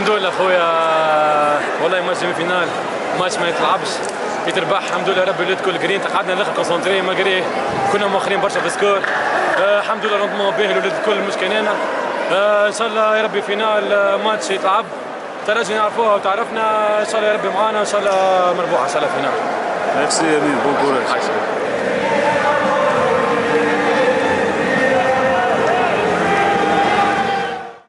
الحمد لله خويا. والله match semi-finale match ما يتلعبش. يتربح الحمد لله ربي ولاد كل جرين قعدنا الآخر concentrés malgré كنا مؤخرين برشا في score. آه الحمد لله rendement باهي الولاد الكل مش كاننا آه إن شاء الله يا ربي finale آه، ماتش يتلعب. ترجي نعرفوها وتعرفنا. إن شاء الله يا ربي معانا إن شاء الله مربوحة إن شاء الله finale. merci امين bon courage